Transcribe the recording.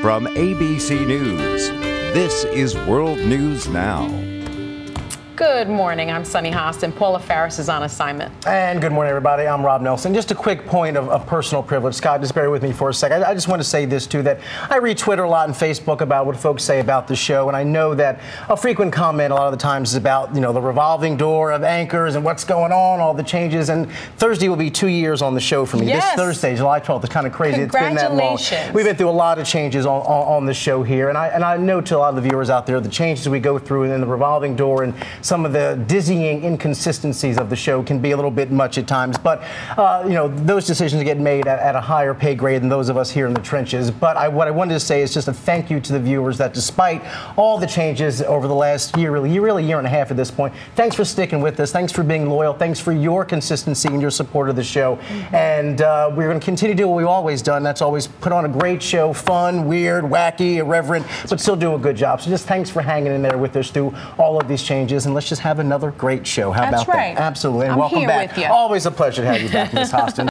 From ABC News, this is World News Now. Good morning. I'm Sunny Hostin. Paula Faris is on assignment. And good morning, everybody. I'm Rob Nelson. Just a quick point of, of personal privilege. Scott, just bear with me for a second. I, I, just want to say this, too, that I read Twitter a lot and Facebook about what folks say about the show, and I know that a frequent comment a lot of the times is about, you know, the revolving door of anchors and what's going on, all the changes. And Thursday will be two years on the show for me. Yes. This Thursday, July 12th, is kind of crazy. It's been that long. We've been through a lot of changes on, on, on the show here, and I, and I know to a lot of the viewers out there, the changes we go through and then the revolving door and some of the dizzying inconsistencies of the show can be a little bit much at times. But, uh, you know, those decisions get made at, at, a higher pay grade than those of us here in the trenches. But I, what I wanted to say is just a thank you to the viewers that despite all the changes over the last year, really, really year and a half at this point, thanks for sticking with us. Thanks for being loyal. Thanks for your consistency and your support of the show. Mm-hmm. And uh, we're going to continue to do what we've always done. That's always put on a great show, fun, weird, wacky, irreverent, but still do a good job. So just thanks for hanging in there with us through all of these changes. And let's just have another great show. How That's about right. that? Absolutely. And I'm welcome back. Always a pleasure to have you back, Ms. Hostin.